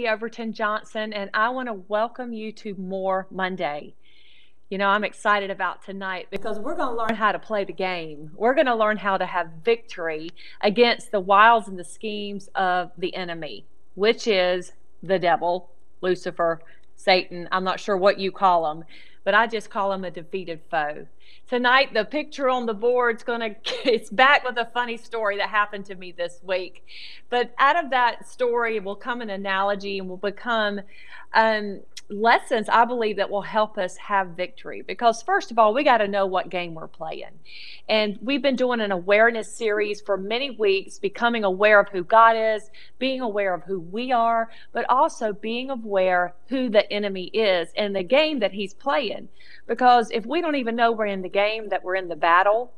Kristi Overton Johnson, and I want to welcome you to More Monday. You know, I'm excited about tonight because we're going to learn how to play the game. We're going to learn how to have victory against the wiles and the schemes of the enemy, which is the devil, Lucifer, Satan. I'm not sure what you call him, but I just call him a defeated foe. Tonight, the picture on the board's going to, it's back with a funny story that happened to me this week. But out of that story will come an analogy and will become um, lessons I believe that will help us have victory. Because, first of all, we got to know what game we're playing. And we've been doing an awareness series for many weeks, becoming aware of who God is, being aware of who we are, but also being aware who the enemy is and the game that he's playing. Because if we don't even know we're in the game, that we're in the battle,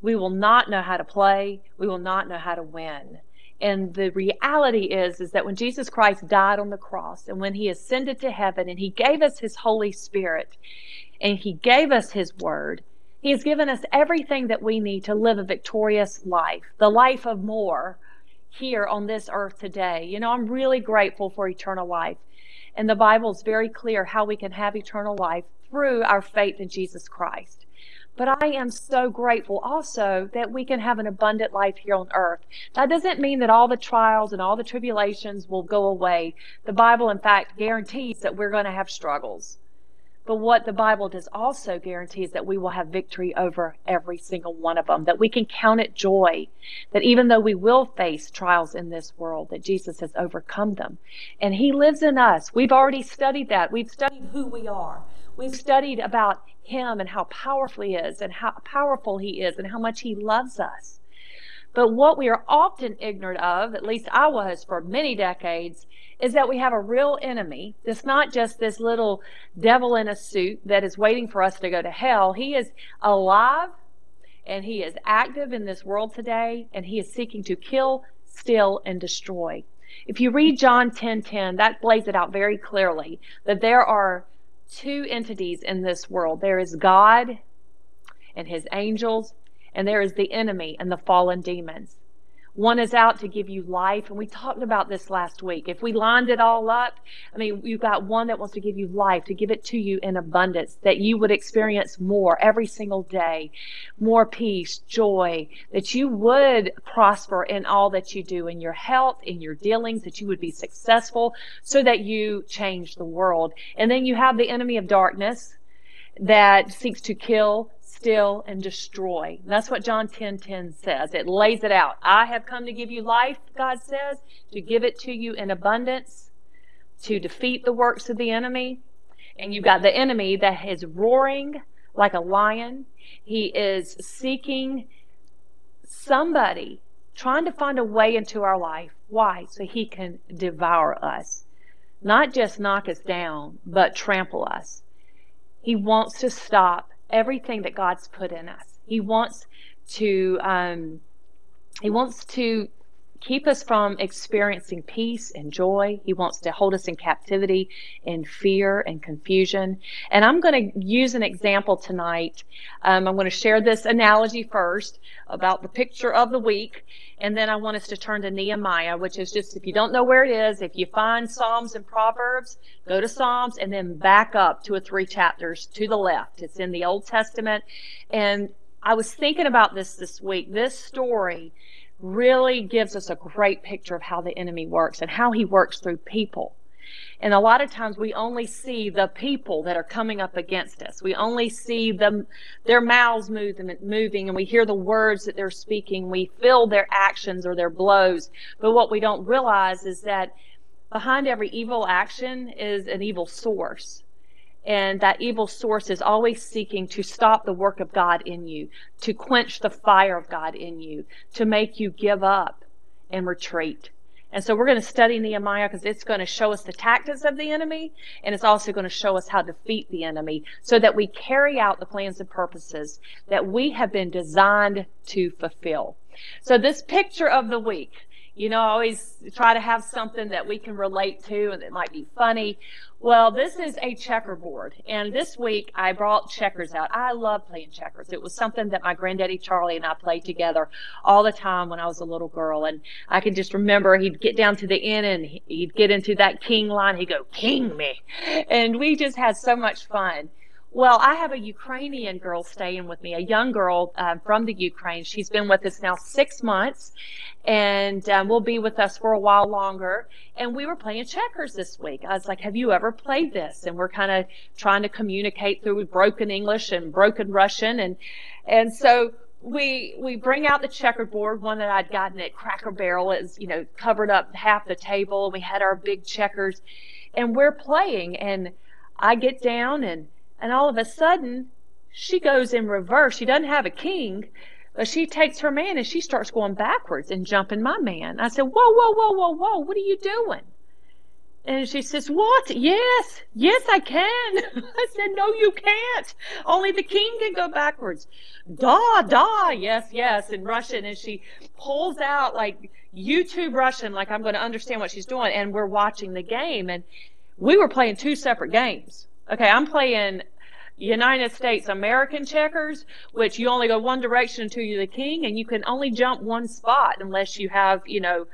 we will not know how to play, we will not know how to win. And the reality is, is that when Jesus Christ died on the cross and when he ascended to heaven and he gave us his Holy Spirit and he gave us his word, he has given us everything that we need to live a victorious life, the life of more here on this earth today. You know, I'm really grateful for eternal life. And the Bible is very clear how we can have eternal life through our faith in Jesus Christ. But I am so grateful also that we can have an abundant life here on earth. That doesn't mean that all the trials and all the tribulations will go away. The Bible, in fact, guarantees that we're going to have struggles. But what the Bible does also guarantee is that we will have victory over every single one of them, that we can count it joy, that even though we will face trials in this world, that Jesus has overcome them. And He lives in us. We've already studied that. We've studied who we are. We've studied about him and how powerful he is and how powerful he is and how much he loves us. But what we are often ignorant of, at least I was for many decades, is that we have a real enemy It's not just this little devil in a suit that is waiting for us to go to hell. He is alive and he is active in this world today and he is seeking to kill, steal, and destroy. If you read John 10:10, 10, 10, that lays it out very clearly that there are two entities in this world there is God and his angels, and there is the enemy and the fallen demons. One is out to give you life, and we talked about this last week. If we lined it all up, I mean, you've got one that wants to give you life, to give it to you in abundance, that you would experience more every single day, more peace, joy, that you would prosper in all that you do, in your health, in your dealings, that you would be successful, so that you change the world. And then you have the enemy of darkness that seeks to kill, steal, and destroy. That's what John 10 10 says. It lays it out. I have come to give you life, God says, to give it to you in abundance, to defeat the works of the enemy. And you've got the enemy that is roaring like a lion. He is seeking somebody, trying to find a way into our life. Why? So he can devour us. Not just knock us down, but trample us. He wants to stop everything that God's put in us. He wants to um, he wants to keep us from experiencing peace and joy. He wants to hold us in captivity in fear and confusion. And I'm going to use an example tonight. Um, I'm going to share this analogy first about the picture of the week. And then I want us to turn to Nehemiah, which is just, if you don't know where it is, if you find Psalms and Proverbs, go to Psalms and then back up two or three chapters to the left. It's in the Old Testament. And I was thinking about this this week. This story really gives us a great picture of how the enemy works and how he works through people. And a lot of times we only see the people that are coming up against us. We only see them, their mouths moving, moving and we hear the words that they're speaking. We feel their actions or their blows. But what we don't realize is that behind every evil action is an evil source. And that evil source is always seeking to stop the work of God in you, to quench the fire of God in you, to make you give up and retreat. And so we're going to study Nehemiah because it's going to show us the tactics of the enemy and it's also going to show us how to defeat the enemy so that we carry out the plans and purposes that we have been designed to fulfill. So this picture of the week, You know, I always try to have something that we can relate to and that might be funny. Well, this is a checkerboard. And this week I brought checkers out. I love playing checkers. It was something that my granddaddy Charlie and I played together all the time when I was a little girl. And I can just remember he'd get down to the end and he'd get into that king line. He'd go, King me. And we just had so much fun. Well, I have a Ukrainian girl staying with me, a young girl uh, from the Ukraine. She's been with us now six months and um, will be with us for a while longer. And we were playing checkers this week. I was like, Have you ever played this? And we're kind of trying to communicate through broken English and broken Russian. And, and so we we bring out the checkerboard, one that I'd gotten at Cracker Barrel. It's you know covered up half the table. We had our big checkers, and we're playing. And I get down and and all of a sudden, she goes in reverse. She doesn't have a king, but she takes her man and she starts going backwards and jumping my man. I said, Whoa, whoa, whoa, whoa, whoa, what are you doing? And she says, What? Yes, yes, I can. I said, No, you can't. Only the king can go backwards. Da, da, yes, yes, in Russian. And she pulls out like YouTube Russian, like I'm going to understand what she's doing. And we're watching the game. And we were playing two separate games. Okay, I'm playing United States American checkers, which you only go one direction until you're the king, and you can only jump one spot unless you have, you know,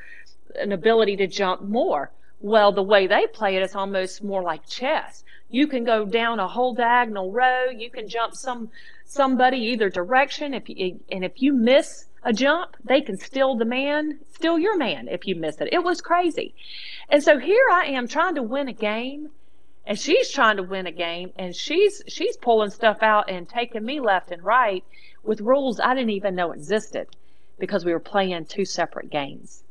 an ability to jump more. Well, the way they play it is almost more like chess. You can go down a whole diagonal row. You can jump some somebody either direction. If you, and if you miss a jump, they can steal the man, steal your man if you miss it. It was crazy. And so here I am trying to win a game and she's trying to win a game and she's she's pulling stuff out and taking me left and right with rules I didn't even know existed because we were playing two separate games.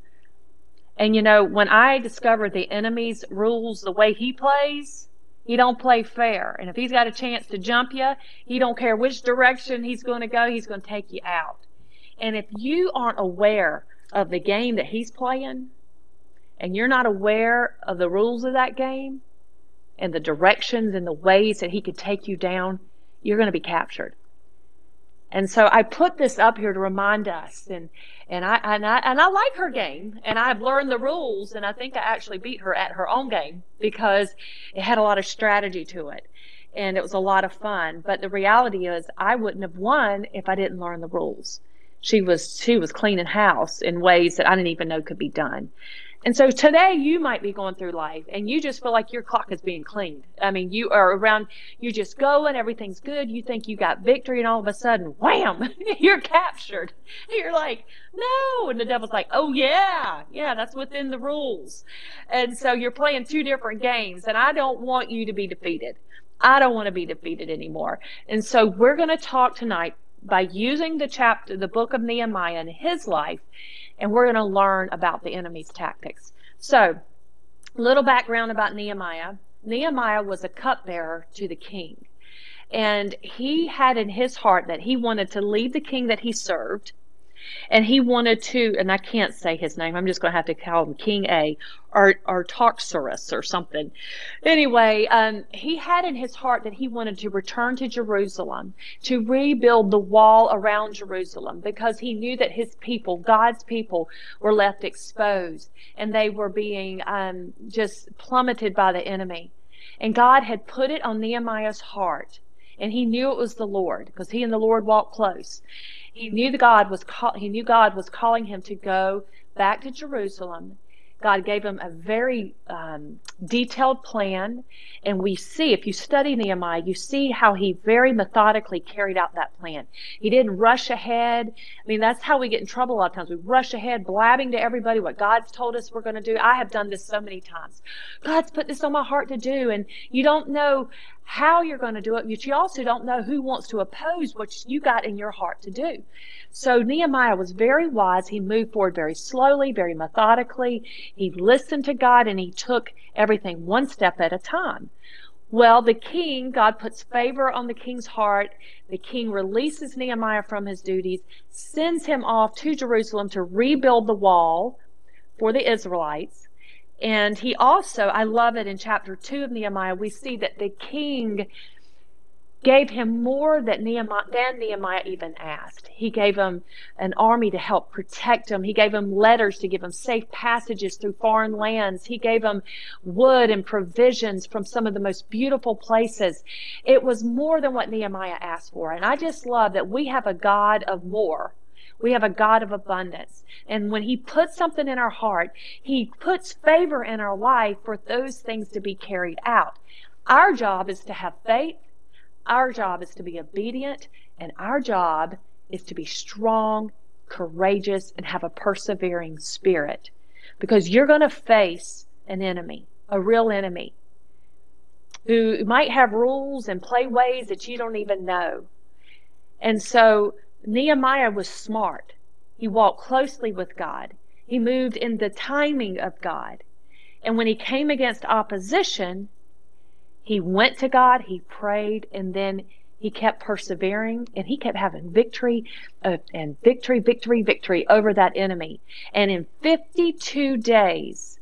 And you know, when I discovered the enemy's rules the way he plays, he don't play fair. And if he's got a chance to jump you, he don't care which direction he's going to go, he's going to take you out. And if you aren't aware of the game that he's playing and you're not aware of the rules of that game, and the directions and the ways that he could take you down, you're going to be captured. And so I put this up here to remind us, and and I and I and I like her game, and I've learned the rules, and I think I actually beat her at her own game because it had a lot of strategy to it, and it was a lot of fun. But the reality is, I wouldn't have won if I didn't learn the rules. She was she was cleaning house in ways that I didn't even know could be done. And so today you might be going through life and you just feel like your clock is being cleaned. I mean, you are around, you're just going, everything's good. You think you got victory and all of a sudden, wham, you're captured. You're like, no. And the devil's like, oh yeah, yeah, that's within the rules. And so you're playing two different games and I don't want you to be defeated. I don't want to be defeated anymore. And so we're going to talk tonight by using the chapter, the book of Nehemiah and his life and we're going to learn about the enemy's tactics. So, little background about Nehemiah. Nehemiah was a cupbearer to the king. And he had in his heart that he wanted to leave the king that he served and he wanted to, and I can't say his name. I'm just going to have to call him King A, or or Toxorus or something. Anyway, um, he had in his heart that he wanted to return to Jerusalem to rebuild the wall around Jerusalem because he knew that his people, God's people, were left exposed and they were being um, just plummeted by the enemy. And God had put it on Nehemiah's heart and he knew it was the Lord because he and the Lord walked close. He knew God was call, he knew God was calling him to go back to Jerusalem. God gave him a very um, detailed plan, and we see if you study Nehemiah, you see how he very methodically carried out that plan. He didn't rush ahead. I mean, that's how we get in trouble a lot of times. We rush ahead, blabbing to everybody what God's told us we're going to do. I have done this so many times. God's put this on my heart to do, and you don't know how you're going to do it, but you also don't know who wants to oppose what you got in your heart to do. So Nehemiah was very wise. He moved forward very slowly, very methodically. He listened to God and he took everything one step at a time. Well, the king, God puts favor on the king's heart. The king releases Nehemiah from his duties, sends him off to Jerusalem to rebuild the wall for the Israelites. And he also, I love it in chapter 2 of Nehemiah, we see that the king gave him more than Nehemiah, than Nehemiah even asked. He gave him an army to help protect him. He gave him letters to give him safe passages through foreign lands. He gave him wood and provisions from some of the most beautiful places. It was more than what Nehemiah asked for. And I just love that we have a God of more. We have a God of abundance. And when He puts something in our heart, He puts favor in our life for those things to be carried out. Our job is to have faith our job is to be obedient, and our job is to be strong, courageous, and have a persevering spirit. Because you're going to face an enemy, a real enemy, who might have rules and play ways that you don't even know. And so Nehemiah was smart. He walked closely with God. He moved in the timing of God. And when he came against opposition, he went to God, he prayed, and then he kept persevering and he kept having victory uh, and victory, victory, victory over that enemy. And in 52 days,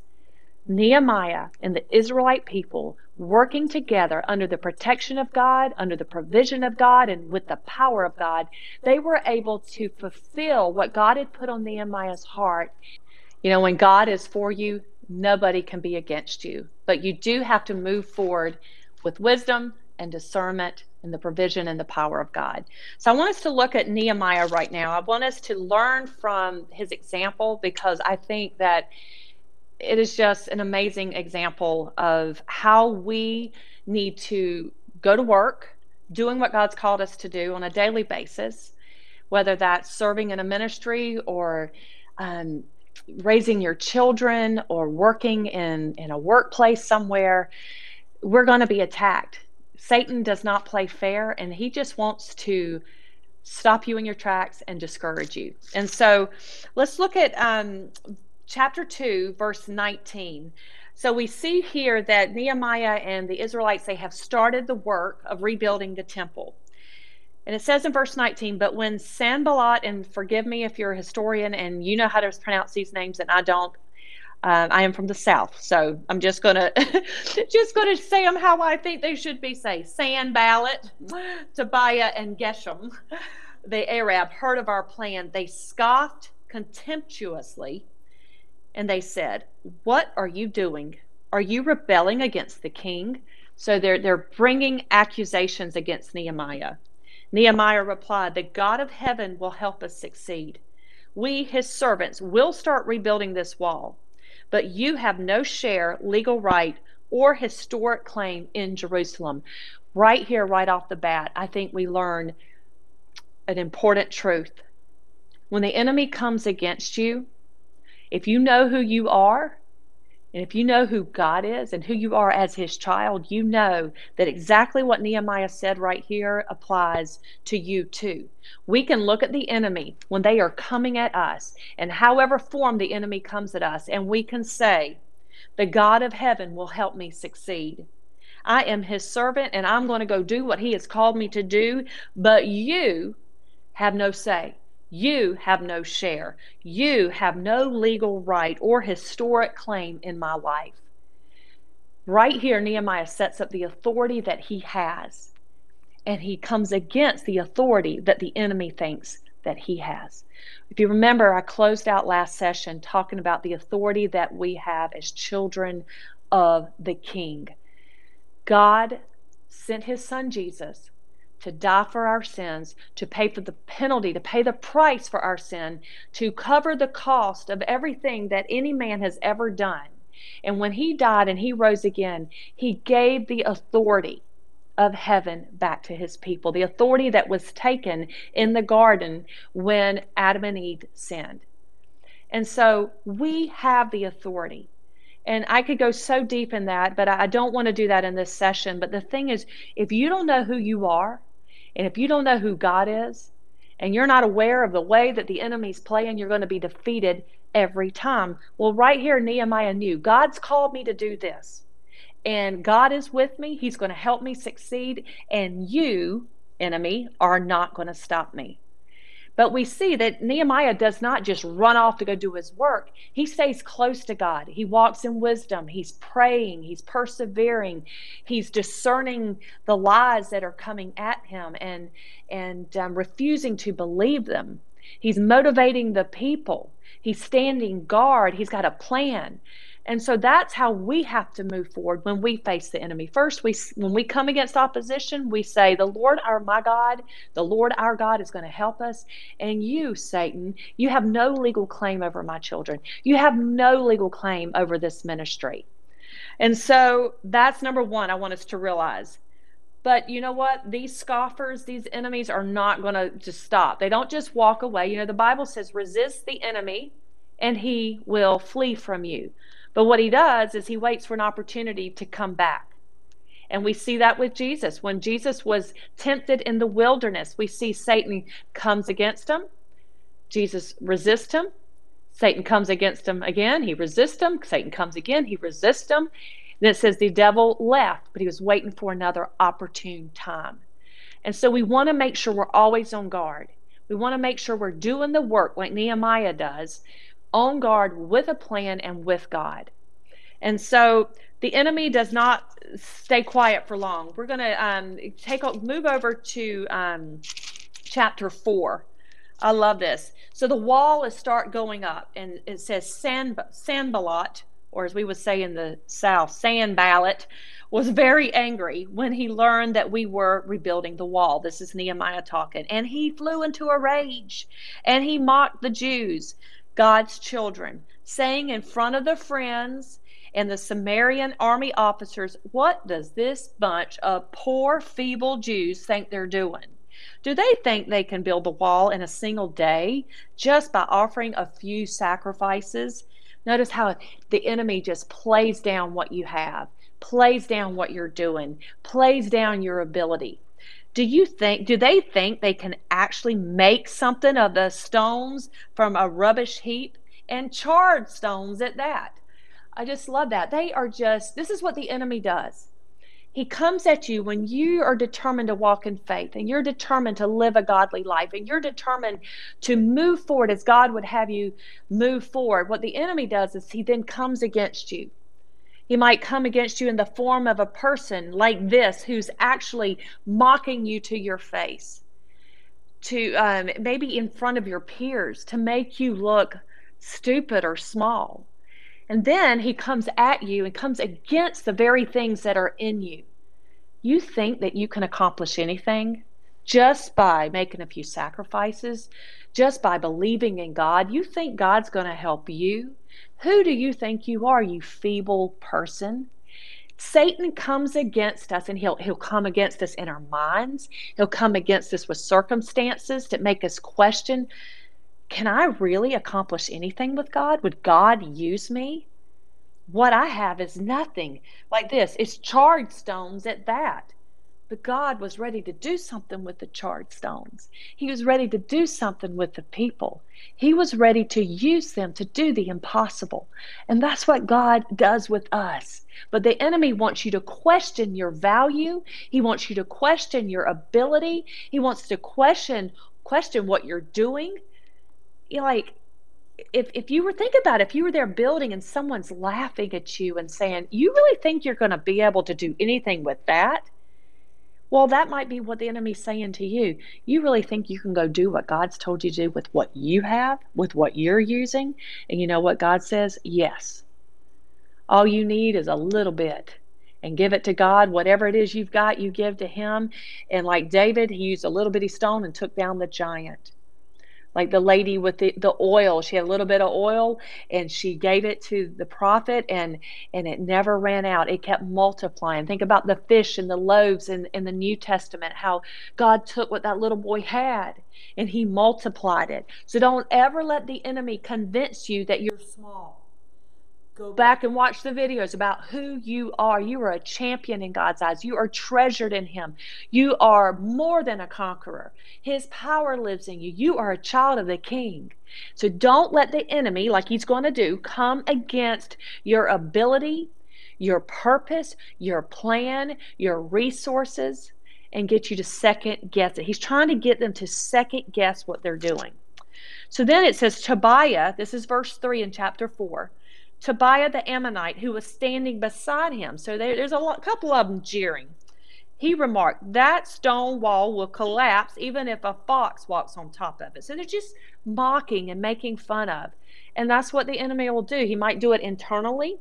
Nehemiah and the Israelite people working together under the protection of God, under the provision of God, and with the power of God, they were able to fulfill what God had put on Nehemiah's heart. You know, when God is for you, nobody can be against you. But you do have to move forward with wisdom and discernment and the provision and the power of God. So I want us to look at Nehemiah right now. I want us to learn from his example because I think that it is just an amazing example of how we need to go to work, doing what God's called us to do on a daily basis, whether that's serving in a ministry or um, raising your children or working in, in a workplace somewhere, we're going to be attacked. Satan does not play fair, and he just wants to stop you in your tracks and discourage you. And so let's look at um, chapter 2, verse 19. So we see here that Nehemiah and the Israelites, they have started the work of rebuilding the temple. And it says in verse 19, but when Sanballat, and forgive me if you're a historian and you know how to pronounce these names and I don't, uh, I am from the South, so I'm just gonna just gonna say them how I think they should be say. Sanballat, Tobiah, and Geshem, the Arab, heard of our plan. They scoffed contemptuously, and they said, "What are you doing? Are you rebelling against the king?" So they're they're bringing accusations against Nehemiah. Nehemiah replied, The God of heaven will help us succeed. We, his servants, will start rebuilding this wall, but you have no share, legal right, or historic claim in Jerusalem. Right here, right off the bat, I think we learn an important truth. When the enemy comes against you, if you know who you are, and if you know who God is and who you are as his child, you know that exactly what Nehemiah said right here applies to you too. We can look at the enemy when they are coming at us, and however form the enemy comes at us, and we can say, The God of heaven will help me succeed. I am his servant, and I'm going to go do what he has called me to do, but you have no say. You have no share. You have no legal right or historic claim in my life. Right here, Nehemiah sets up the authority that he has, and he comes against the authority that the enemy thinks that he has. If you remember, I closed out last session talking about the authority that we have as children of the King. God sent his son Jesus to die for our sins, to pay for the penalty, to pay the price for our sin, to cover the cost of everything that any man has ever done. And when he died and he rose again, he gave the authority of heaven back to his people, the authority that was taken in the garden when Adam and Eve sinned. And so we have the authority. And I could go so deep in that, but I don't want to do that in this session. But the thing is, if you don't know who you are, and if you don't know who God is, and you're not aware of the way that the enemy's playing, you're going to be defeated every time. Well, right here, Nehemiah knew God's called me to do this. And God is with me. He's going to help me succeed. And you, enemy, are not going to stop me. But we see that Nehemiah does not just run off to go do his work. He stays close to God. He walks in wisdom. He's praying. He's persevering. He's discerning the lies that are coming at him and and um, refusing to believe them. He's motivating the people. He's standing guard. He's got a plan. And so that's how we have to move forward when we face the enemy. First, we when we come against opposition, we say, "The Lord our my God, the Lord our God is going to help us." And you, Satan, you have no legal claim over my children. You have no legal claim over this ministry. And so that's number 1 I want us to realize. But you know what? These scoffers, these enemies are not going to just stop. They don't just walk away. You know, the Bible says, resist the enemy and he will flee from you. But what he does is he waits for an opportunity to come back. And we see that with Jesus. When Jesus was tempted in the wilderness, we see Satan comes against him. Jesus resists him. Satan comes against him again. He resists him. Satan comes again. He resists him. Then it says the devil left, but he was waiting for another opportune time. And so we want to make sure we're always on guard. We want to make sure we're doing the work like Nehemiah does on guard with a plan and with God. And so the enemy does not stay quiet for long. We're going to um, take move over to um, chapter four. I love this. So the wall is start going up, and it says San Sanballat, or as we would say in the South, Sanballat, was very angry when he learned that we were rebuilding the wall. This is Nehemiah talking, and he flew into a rage, and he mocked the Jews. God's children, saying in front of the friends and the Samaritan army officers, What does this bunch of poor, feeble Jews think they're doing? Do they think they can build the wall in a single day just by offering a few sacrifices? Notice how the enemy just plays down what you have, plays down what you're doing, plays down your ability do you think do they think they can actually make something of the stones from a rubbish heap and charred stones at that? I just love that. They are just this is what the enemy does. He comes at you when you are determined to walk in faith and you're determined to live a godly life and you're determined to move forward as God would have you move forward. What the enemy does is he then comes against you he might come against you in the form of a person like this who's actually mocking you to your face, to um, maybe in front of your peers, to make you look stupid or small. And then he comes at you and comes against the very things that are in you. You think that you can accomplish anything just by making a few sacrifices, just by believing in God. You think God's going to help you. Who do you think you are, you feeble person? Satan comes against us and he'll he'll come against us in our minds. He'll come against us with circumstances that make us question, can I really accomplish anything with God? Would God use me? What I have is nothing. Like this, it's charred stones at that. But God was ready to do something with the charred stones. He was ready to do something with the people. He was ready to use them to do the impossible. And that's what God does with us. But the enemy wants you to question your value. He wants you to question your ability. He wants to question question what you're doing. You like if if you were think about it, if you were there building and someone's laughing at you and saying, "You really think you're going to be able to do anything with that?" Well, that might be what the enemy's saying to you. You really think you can go do what God's told you to do with what you have, with what you're using? And you know what God says? Yes. All you need is a little bit and give it to God. Whatever it is you've got, you give to Him. And like David, he used a little bitty stone and took down the giant like the lady with the, the oil she had a little bit of oil and she gave it to the prophet and and it never ran out. It kept multiplying. Think about the fish and the loaves in, in the new testament how god took what that little boy had and he multiplied it. So don't ever let the enemy convince you that you're small Go back and watch the videos about who you are. You are a champion in God's eyes. You are treasured in Him. You are more than a conqueror. His power lives in you. You are a child of the King. So don't let the enemy, like he's going to do, come against your ability, your purpose, your plan, your resources. and get you to second guess it. He's trying to get them to second guess what they're doing. So then it says, Tobiah, this is verse 3 in chapter 4. Tobiah the Ammonite, who was standing beside him. So there, there's a lot, couple of them jeering. He remarked, That stone wall will collapse even if a fox walks on top of it. So they're just mocking and making fun of. And that's what the enemy will do. He might do it internally,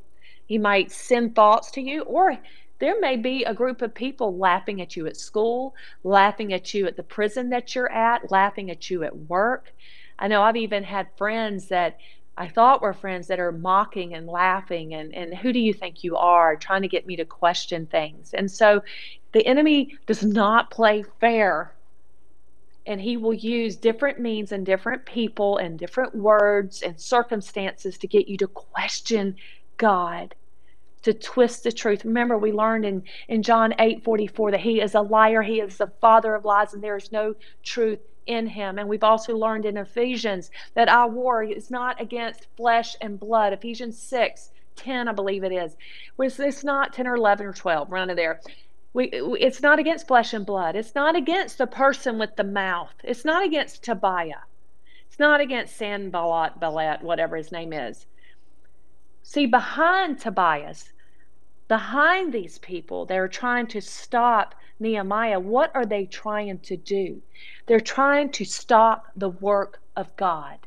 he might send thoughts to you, or there may be a group of people laughing at you at school, laughing at you at the prison that you're at, laughing at you at work. I know I've even had friends that I thought were friends that are mocking and laughing and, and who do you think you are, trying to get me to question things. And so the enemy does not play fair. And he will use different means and different people and different words and circumstances to get you to question God to twist the truth. Remember, we learned in, in John 8 44 that he is a liar, he is the father of lies, and there is no truth in him. And we've also learned in Ephesians that our war is not against flesh and blood. Ephesians 6 10, I believe it is. It's not 10 or 11 or 12, run of there. We, it's not against flesh and blood. It's not against the person with the mouth. It's not against Tobiah. It's not against Sanballat, Balat, whatever his name is. See, behind Tobias, behind these people, they're trying to stop Nehemiah. What are they trying to do? They're trying to stop the work of God.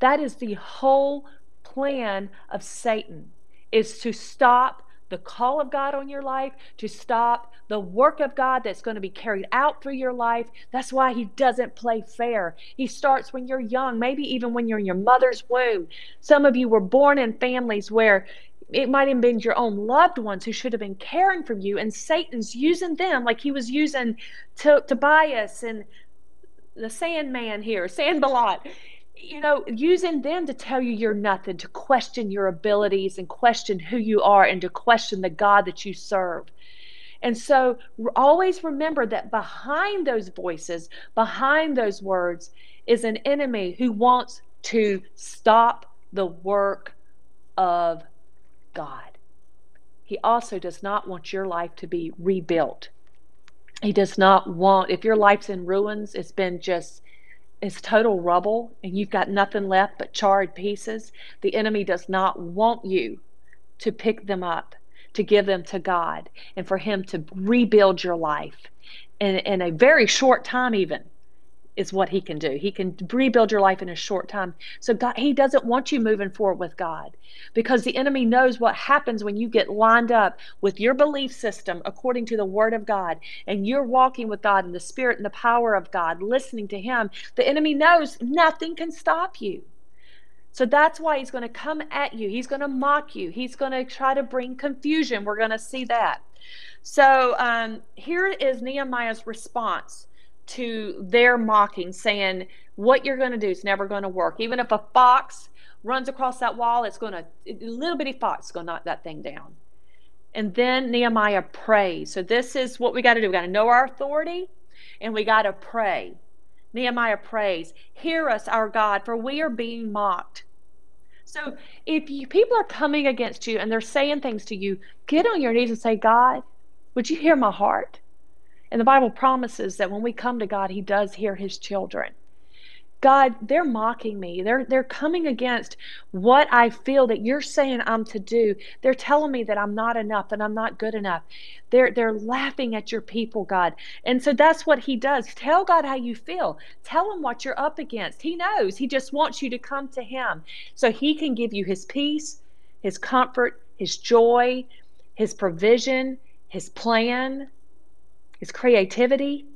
That is the whole plan of Satan is to stop the call of God on your life, to stop the work of God that's going to be carried out through your life. That's why He doesn't play fair. He starts when you're young, maybe even when you're in your mother's womb. Some of you were born in families where it might have been your own loved ones who should have been caring for you, and Satan's using them like he was using Tobias and the Sandman here, Sanballat you know, using them to tell you you're nothing, to question your abilities and question who you are and to question the God that you serve. And so always remember that behind those voices, behind those words, is an enemy who wants to stop the work of God. He also does not want your life to be rebuilt. He does not want, if your life's in ruins, it's been just it's total rubble and you've got nothing left but charred pieces, the enemy does not want you to pick them up, to give them to God, and for Him to rebuild your life in, in a very short time, even is what he can do. He can rebuild your life in a short time. So God, he doesn't want you moving forward with God because the enemy knows what happens when you get lined up with your belief system according to the word of God and you're walking with God in the spirit and the power of God, listening to him. The enemy knows nothing can stop you. So that's why he's going to come at you. He's going to mock you. He's going to try to bring confusion. We're going to see that. So um, here is Nehemiah's response to their mocking, saying, What you're going to do is never going to work. Even if a fox runs across that wall, it's going to, a little bitty fox is going to knock that thing down. And then Nehemiah prays. So this is what we got to do. We got to know our authority and we got to pray. Nehemiah prays, Hear us, our God, for we are being mocked. So if you, people are coming against you and they're saying things to you, get on your knees and say, God, would you hear my heart? And the Bible promises that when we come to God, He does hear His children. God, they're mocking me. They're they're coming against what I feel that you're saying I'm to do. They're telling me that I'm not enough, that I'm not good enough. They're they're laughing at your people, God. And so that's what he does. Tell God how you feel. Tell him what you're up against. He knows. He just wants you to come to him so he can give you his peace, his comfort, his joy, his provision, his plan his creativity.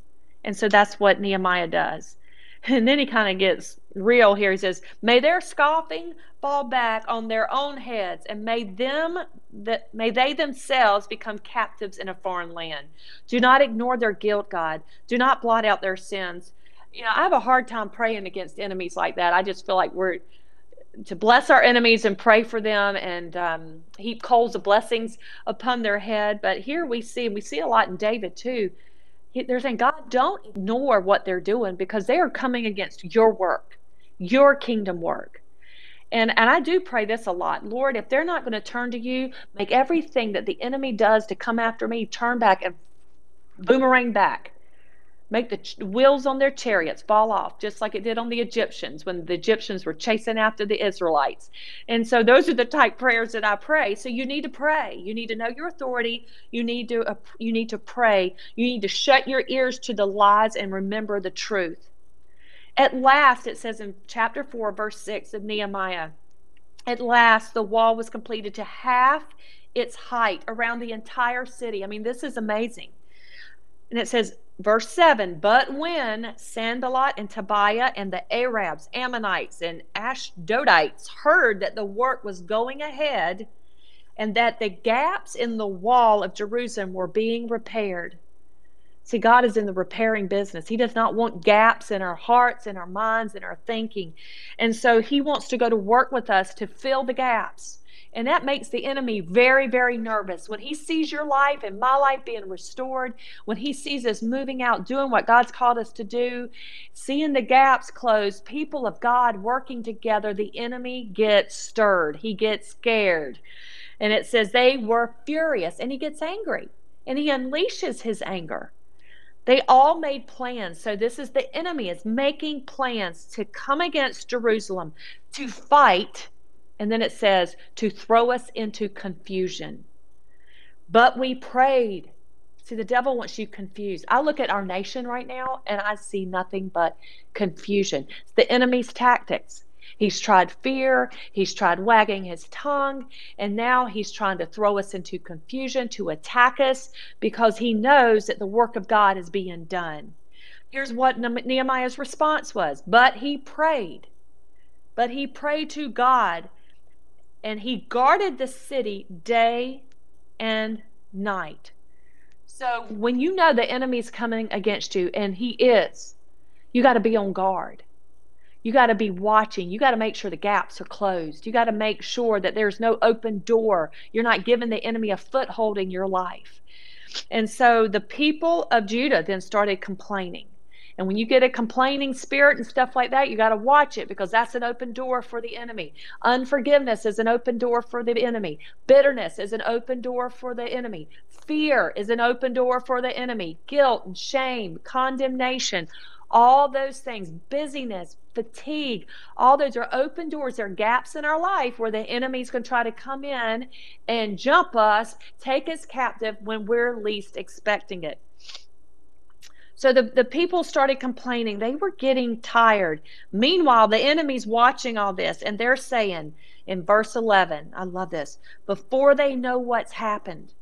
And so that's what Nehemiah does. And then he kind of gets real here. He says, May their scoffing fall back on their own heads, and may them that may they themselves become captives in a foreign land. Do not ignore their guilt, God. Do not blot out their sins. You know, I have a hard time praying against enemies like that. I just feel like we're to bless our enemies and pray for them and um, heap coals of blessings upon their head. But here we see, and we see a lot in David too. They're saying, God, don't ignore what they're doing because they are coming against your work, your kingdom work. And, and I do pray this a lot. Lord, if they're not going to turn to you, make everything that the enemy does to come after me turn back and boomerang back. Make the ch- wheels on their chariots fall off, just like it did on the Egyptians when the Egyptians were chasing after the Israelites. And so, those are the type prayers that I pray. So, you need to pray. You need to know your authority. You need to uh, you need to pray. You need to shut your ears to the lies and remember the truth. At last, it says in chapter 4, verse 6 of Nehemiah, at last the wall was completed to half its height around the entire city. I mean, this is amazing. And it says, verse 7 But when Sanballat and Tobiah and the Arabs, Ammonites, and Ashdodites heard that the work was going ahead and that the gaps in the wall of Jerusalem were being repaired, See, God is in the repairing business. He does not want gaps in our hearts, in our minds, in our thinking. And so He wants to go to work with us to fill the gaps. And that makes the enemy very, very nervous. When he sees your life and my life being restored, when he sees us moving out, doing what God's called us to do, seeing the gaps closed, people of God working together, the enemy gets stirred. He gets scared. And it says they were furious, and he gets angry, and he unleashes his anger. They all made plans. So this is the enemy is making plans to come against Jerusalem, to fight, and then it says to throw us into confusion. But we prayed. See, the devil wants you confused. I look at our nation right now and I see nothing but confusion. It's the enemy's tactics. He's tried fear, he's tried wagging his tongue, and now he's trying to throw us into confusion, to attack us, because he knows that the work of God is being done. Here's what Nehemiah's response was But he prayed. But he prayed to God, and he guarded the city day and night. So when you know the enemy's coming against you, and he is, you got to be on guard. You got to be watching. You got to make sure the gaps are closed. You got to make sure that there's no open door. You're not giving the enemy a foothold in your life. And so the people of Judah then started complaining. And when you get a complaining spirit and stuff like that, you got to watch it because that's an open door for the enemy. Unforgiveness is an open door for the enemy. Bitterness is an open door for the enemy. Fear is an open door for the enemy. Guilt and shame, condemnation all those things, busyness, fatigue, all those are open doors. There are gaps in our life where the enemy's going to try to come in and jump us, take us captive when we're least expecting it. So the, the people started complaining. They were getting tired. Meanwhile, the enemy's watching all this and they're saying in verse 11, I love this, before they know what's happened,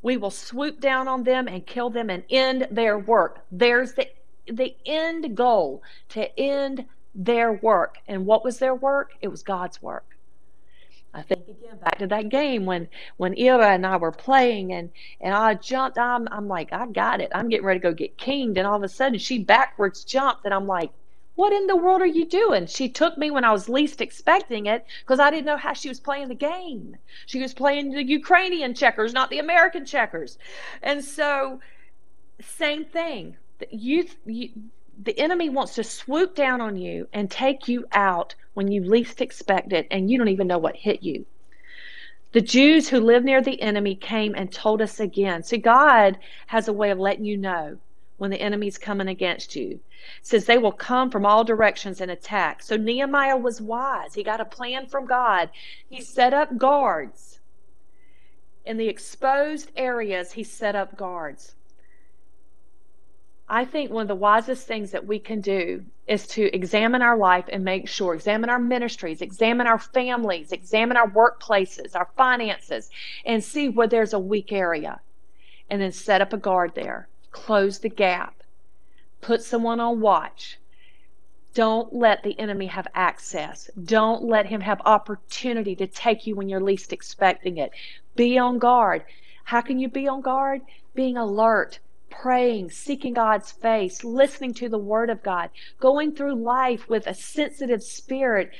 we will swoop down on them and kill them and end their work. There's the the end goal to end their work. And what was their work? It was God's work. I think again back to that game when when Ira and I were playing and and I jumped. I'm I'm like I got it. I'm getting ready to go get kinged, and all of a sudden she backwards jumped, and I'm like, what in the world are you doing? She took me when I was least expecting it because I didn't know how she was playing the game. She was playing the Ukrainian checkers, not the American checkers, and so same thing you, you the enemy wants to swoop down on you and take you out when you least expect it and you don't even know what hit you. The Jews who lived near the enemy came and told us again. See, God has a way of letting you know when the enemy's coming against you. Says they will come from all directions and attack. So Nehemiah was wise. He got a plan from God. He set up guards. In the exposed areas, he set up guards. I think one of the wisest things that we can do is to examine our life and make sure, examine our ministries, examine our families, examine our workplaces, our finances, and see where there's a weak area. And then set up a guard there, close the gap, put someone on watch. Don't let the enemy have access. Don't let him have opportunity to take you when you're least expecting it. Be on guard. How can you be on guard? Being alert, praying, seeking God's face, listening to the Word of God, going through life with a sensitive spirit,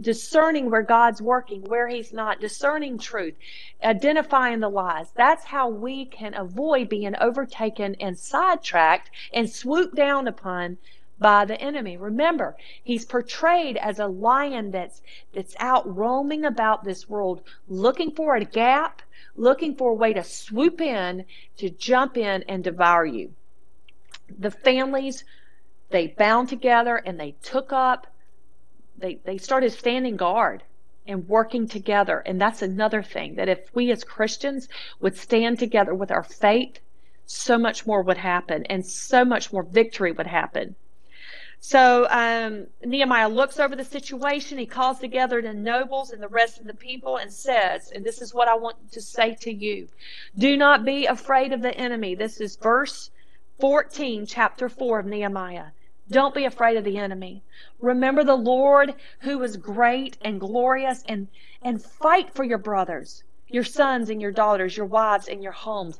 discerning where God's working, where He's not, discerning truth, identifying the lies. That's how we can avoid being overtaken and sidetracked and swooped down upon by the enemy. Remember, he's portrayed as a lion that's that's out roaming about this world looking for a gap looking for a way to swoop in, to jump in and devour you. the families, they bound together and they took up, they, they started standing guard and working together. And that's another thing that if we as Christians would stand together with our faith, so much more would happen and so much more victory would happen. So um, Nehemiah looks over the situation. He calls together the nobles and the rest of the people and says, and this is what I want to say to you do not be afraid of the enemy. This is verse 14, chapter 4 of Nehemiah. Don't be afraid of the enemy. Remember the Lord who is great and glorious and, and fight for your brothers, your sons and your daughters, your wives and your homes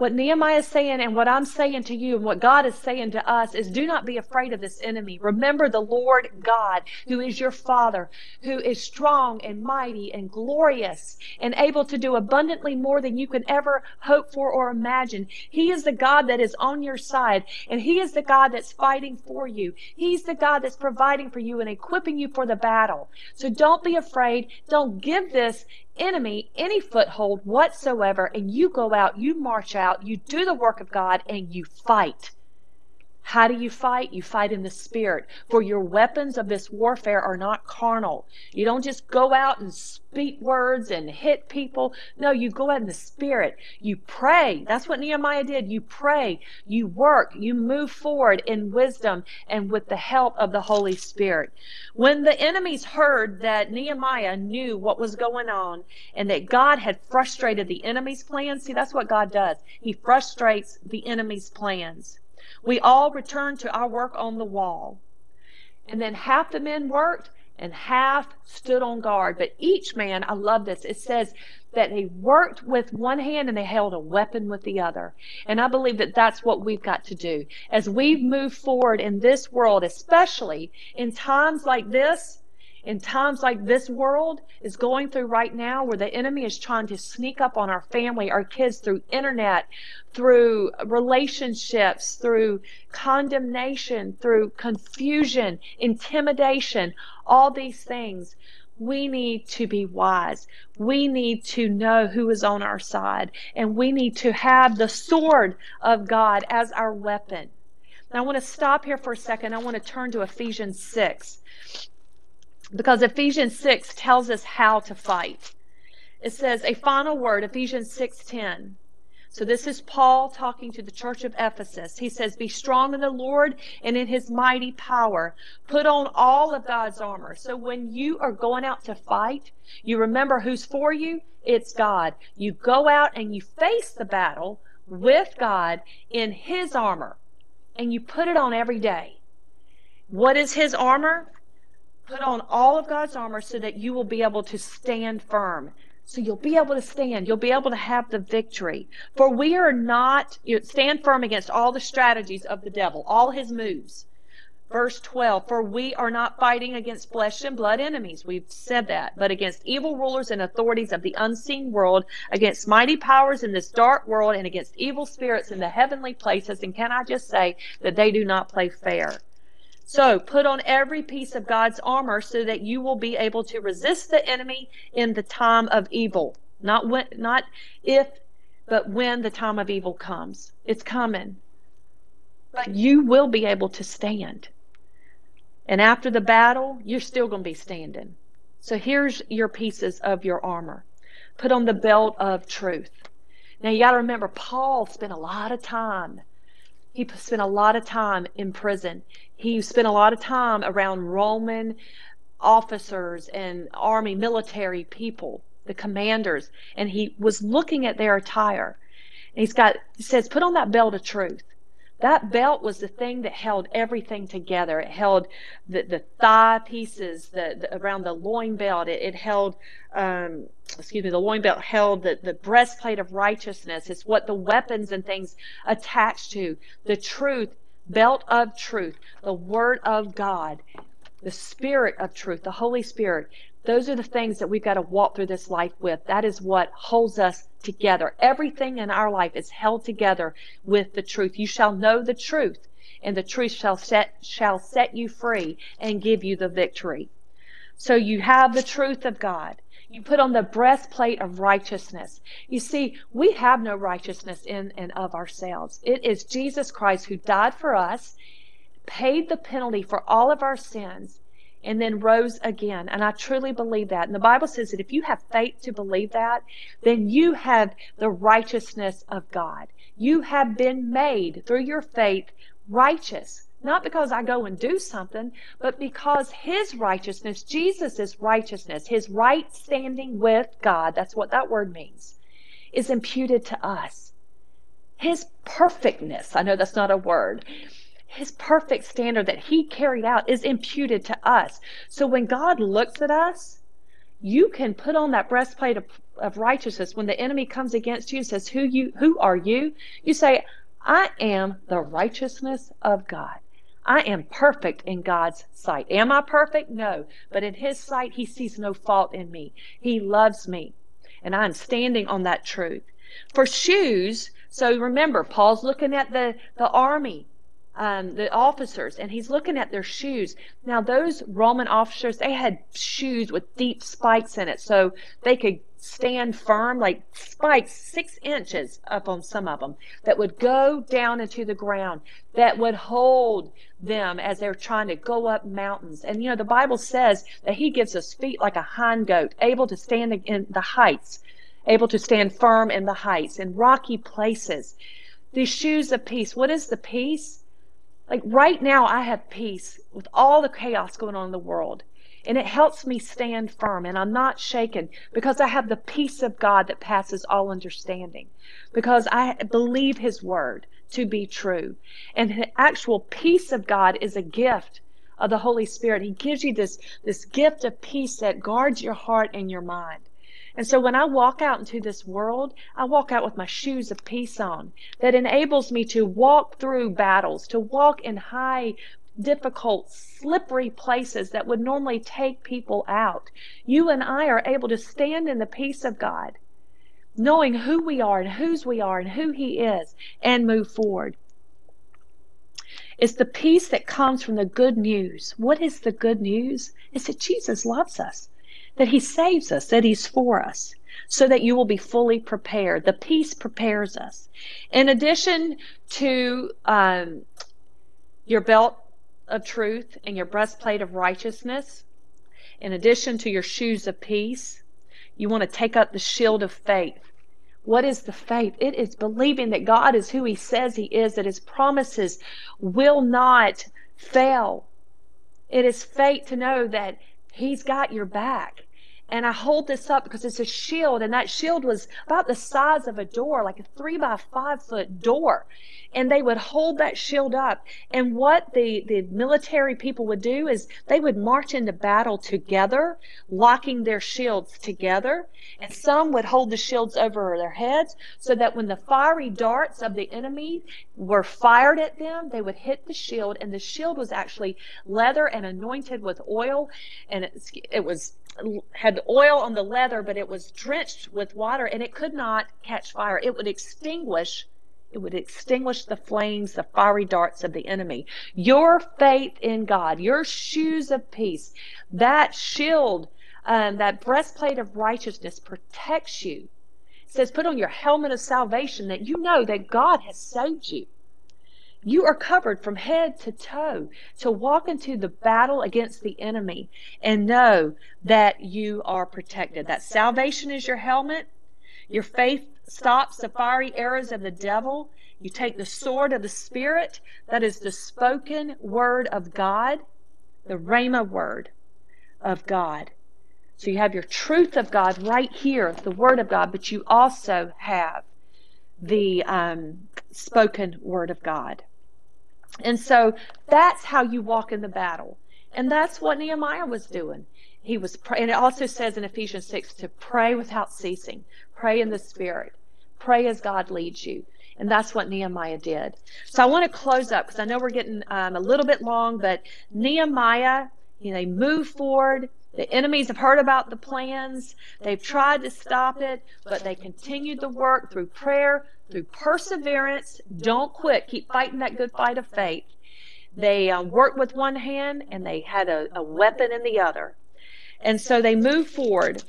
what Nehemiah is saying and what I'm saying to you and what God is saying to us is do not be afraid of this enemy. Remember the Lord God, who is your Father, who is strong and mighty and glorious and able to do abundantly more than you can ever hope for or imagine. He is the God that is on your side and He is the God that's fighting for you. He's the God that's providing for you and equipping you for the battle. So don't be afraid. Don't give this enemy any foothold whatsoever, and you go out, you march out, you do the work of God, and you fight. How do you fight? You fight in the spirit. For your weapons of this warfare are not carnal. You don't just go out and speak words and hit people. No, you go out in the spirit. You pray. That's what Nehemiah did. You pray, you work, you move forward in wisdom and with the help of the Holy Spirit. When the enemies heard that Nehemiah knew what was going on and that God had frustrated the enemy's plans, see, that's what God does. He frustrates the enemy's plans. We all returned to our work on the wall. And then half the men worked and half stood on guard. But each man, I love this, it says that they worked with one hand and they held a weapon with the other. And I believe that that's what we've got to do. As we move forward in this world, especially in times like this, in times like this world is going through right now where the enemy is trying to sneak up on our family our kids through internet through relationships through condemnation through confusion intimidation all these things we need to be wise. We need to know who is on our side. And we need to have the sword of God as our weapon. Now, I want to stop here for a second. I want to turn to Ephesians 6 because Ephesians 6 tells us how to fight. It says a final word, Ephesians 6:10. So this is Paul talking to the church of Ephesus. He says, "Be strong in the Lord and in his mighty power. Put on all of God's armor." So when you are going out to fight, you remember who's for you? It's God. You go out and you face the battle with God in his armor and you put it on every day. What is his armor? Put on all of God's armor so that you will be able to stand firm. So you'll be able to stand. You'll be able to have the victory. For we are not, stand firm against all the strategies of the devil, all his moves. Verse 12, for we are not fighting against flesh and blood enemies. We've said that, but against evil rulers and authorities of the unseen world, against mighty powers in this dark world, and against evil spirits in the heavenly places. And can I just say that they do not play fair? So put on every piece of God's armor so that you will be able to resist the enemy in the time of evil. Not when, not if, but when the time of evil comes. It's coming. But you will be able to stand. And after the battle, you're still going to be standing. So here's your pieces of your armor. Put on the belt of truth. Now you got to remember, Paul spent a lot of time he spent a lot of time in prison. He spent a lot of time around Roman officers and army military people, the commanders, and he was looking at their attire. And he's got he says, put on that belt of truth. That belt was the thing that held everything together. It held the, the thigh pieces the, the around the loin belt. It, it held, um, excuse me, the loin belt held the, the breastplate of righteousness. It's what the weapons and things attached to. The truth, belt of truth, the word of God, the spirit of truth, the Holy Spirit. Those are the things that we've got to walk through this life with. That is what holds us together. Everything in our life is held together with the truth. You shall know the truth, and the truth shall set shall set you free and give you the victory. So you have the truth of God. You put on the breastplate of righteousness. You see, we have no righteousness in and of ourselves. It is Jesus Christ who died for us, paid the penalty for all of our sins, and then rose again. And I truly believe that. And the Bible says that if you have faith to believe that, then you have the righteousness of God. You have been made through your faith righteous. Not because I go and do something, but because His righteousness, Jesus' righteousness, His right standing with God, that's what that word means, is imputed to us. His perfectness, I know that's not a word, His perfect standard that He carried out is imputed to us. So when God looks at us, you can put on that breastplate of, of righteousness when the enemy comes against you and says, Who you who are you? You say, I am the righteousness of God. I am perfect in God's sight. Am I perfect? No. But in His sight, He sees no fault in me. He loves me. And I'm standing on that truth. For shoes, so remember, Paul's looking at the, the army, um, the officers, and he's looking at their shoes. Now, those Roman officers, they had shoes with deep spikes in it, so they could stand firm, like spikes six inches up on some of them, that would go down into the ground, that would hold them as they're trying to go up mountains. And you know, the Bible says that He gives us feet like a hind goat, able to stand in the heights, able to stand firm in the heights, in rocky places. These shoes of peace. What is the peace? Like right now, I have peace with all the chaos going on in the world. And it helps me stand firm and I'm not shaken because I have the peace of God that passes all understanding. Because I believe His word to be true. And the actual peace of God is a gift of the Holy Spirit. He gives you this, this gift of peace that guards your heart and your mind. And so when I walk out into this world, I walk out with my shoes of peace on that enables me to walk through battles, to walk in high difficult, slippery places that would normally take people out. You and I are able to stand in the peace of God, knowing who we are and whose we are and who He is, and move forward. It's the peace that comes from the good news. What is the good news? It's that Jesus loves us, that He saves us, that He's for us, so that you will be fully prepared. The peace prepares us. In addition to um, your belt of truth and your breastplate of righteousness, in addition to your shoes of peace, you want to take up the shield of faith. What is the faith? It is believing that God is who He says He is, that His promises will not fail. It is faith to know that He's got your back. And I hold this up because it's a shield, and that shield was about the size of a door, like a three by five foot door. And they would hold that shield up. And what the, the military people would do is they would march into battle together, locking their shields together. And some would hold the shields over their heads so that when the fiery darts of the enemy were fired at them, they would hit the shield. And the shield was actually leather and anointed with oil. And it, it was had oil on the leather, but it was drenched with water and it could not catch fire. It would extinguish it would extinguish the flames, the fiery darts of the enemy. Your faith in God, your shoes of peace, that shield, um, that breastplate of righteousness protects you. It says, put on your helmet of salvation that you know that God has saved you. You are covered from head to toe to walk into the battle against the enemy and know that you are protected. That salvation is your helmet. Your faith stops the fiery arrows of the devil. You take the sword of the Spirit, that is the spoken word of God, the Rhema word of God. So you have your truth of God right here, the word of God, but you also have the um, spoken word of God. And so that's how you walk in the battle. And that's what Nehemiah was doing. He was praying. And it also says in Ephesians 6 to pray without ceasing, pray in the Spirit, pray as God leads you. And that's what Nehemiah did. So I want to close up because I know we're getting um, a little bit long, but Nehemiah, you know, they move forward. The enemies have heard about the plans. They've tried to stop it, but they continued the work through prayer, through perseverance. Don't quit. Keep fighting that good fight of faith. They uh, worked with one hand and they had a, a weapon in the other. And so they moved forward.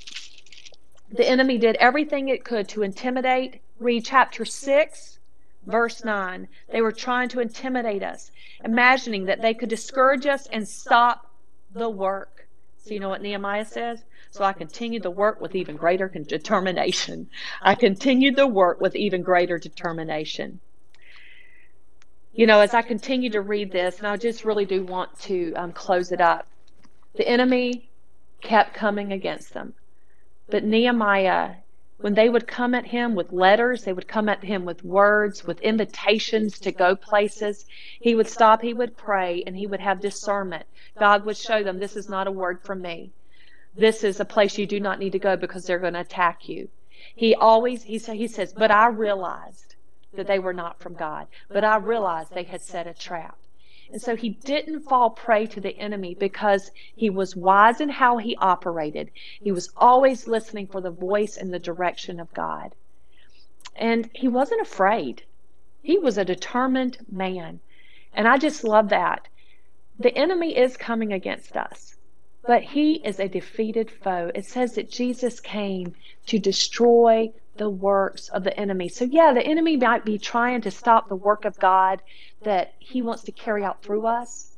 The enemy did everything it could to intimidate. Read chapter 6, verse 9. They were trying to intimidate us, imagining that they could discourage us and stop the work. So, you know what Nehemiah says? So I continued the work with even greater determination. I continued the work with even greater determination. You know, as I continue to read this, and I just really do want to um, close it up, the enemy kept coming against them. But Nehemiah, when they would come at him with letters, they would come at him with words, with invitations to go places, he would stop, he would pray, and he would have discernment. God would show them, This is not a word from me. This is a place you do not need to go because they're going to attack you. He always, he, he says, But I realized that they were not from God, but I realized they had set a trap. And so he didn't fall prey to the enemy because he was wise in how he operated. He was always listening for the voice and the direction of God. And he wasn't afraid. He was a determined man. And I just love that. The enemy is coming against us, but he is a defeated foe. It says that Jesus came to destroy the works of the enemy. So, yeah, the enemy might be trying to stop the work of God that he wants to carry out through us.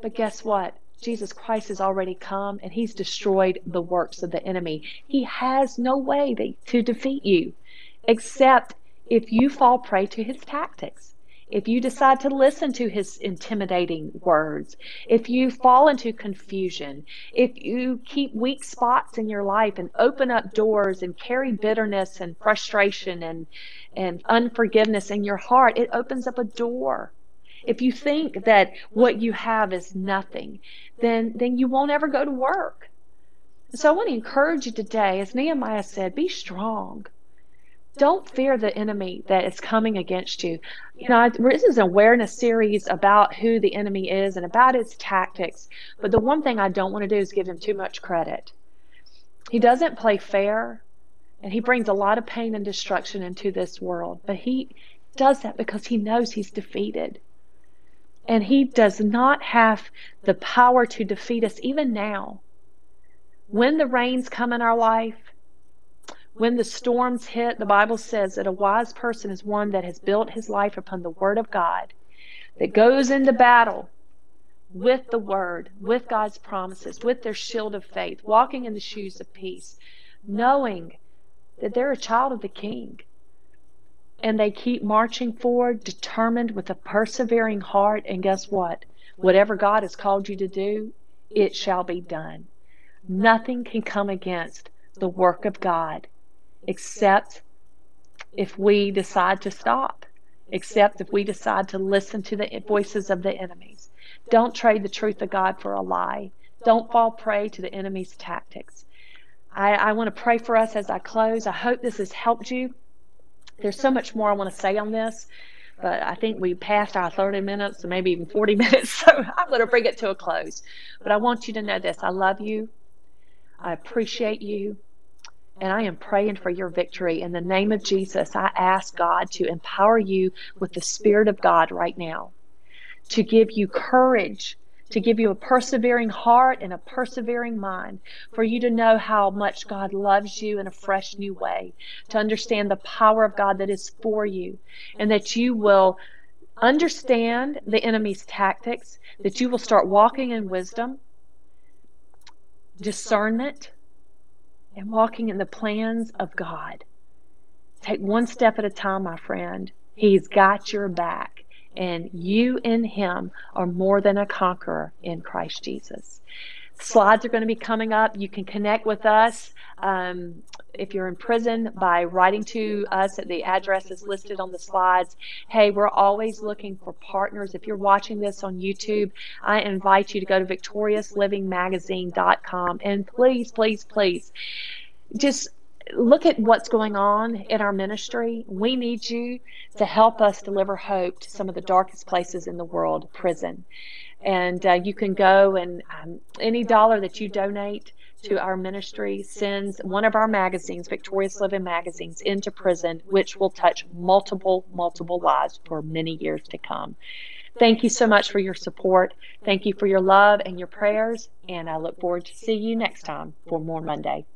But guess what? Jesus Christ has already come and he's destroyed the works of the enemy. He has no way to defeat you except if you fall prey to his tactics if you decide to listen to his intimidating words, if you fall into confusion, if you keep weak spots in your life and open up doors and carry bitterness and frustration and, and unforgiveness in your heart, it opens up a door. If you think that what you have is nothing, then, then you won't ever go to work. So I want to encourage you today, as Nehemiah said, be strong don't fear the enemy that is coming against you. You know, this is an awareness series about who the enemy is and about his tactics. But the one thing I don't want to do is give him too much credit. He doesn't play fair, and he brings a lot of pain and destruction into this world. But he does that because he knows he's defeated. And he does not have the power to defeat us even now. When the rains come in our life, when the storms hit, the Bible says that a wise person is one that has built his life upon the Word of God, that goes into battle with the Word, with God's promises, with their shield of faith, walking in the shoes of peace, knowing that they're a child of the King. And they keep marching forward, determined with a persevering heart. And guess what? Whatever God has called you to do, it shall be done. Nothing can come against the work of God except if we decide to stop, except if we decide to listen to the voices of the enemies. Don't trade the truth of God for a lie. Don't fall prey to the enemy's tactics. I, I want to pray for us as I close. I hope this has helped you. There's so much more I want to say on this, but I think we passed our 30 minutes, or maybe even 40 minutes, so I'm going to bring it to a close. But I want you to know this I love you. I appreciate you. And I am praying for your victory. In the name of Jesus, I ask God to empower you with the Spirit of God right now, to give you courage, to give you a persevering heart and a persevering mind, for you to know how much God loves you in a fresh new way, to understand the power of God that is for you, and that you will understand the enemy's tactics, that you will start walking in wisdom, discernment and walking in the plans of God. Take one step at a time, my friend. He's got your back, and you in Him are more than a conqueror in Christ Jesus. Slides are going to be coming up. You can connect with us um, if you're in prison by writing to us at the addresses listed on the slides. Hey, we're always looking for partners. If you're watching this on YouTube, I invite you to go to victoriouslivingmagazine.com and please, please, please just look at what's going on in our ministry. We need you to help us deliver hope to some of the darkest places in the world, prison. And uh, you can go and um, any dollar that you donate to our ministry sends one of our magazines, Victorious Living magazines, into prison, which will touch multiple, multiple lives for many years to come. Thank you so much for your support. Thank you for your love and your prayers. And I look forward to seeing you next time for more Monday.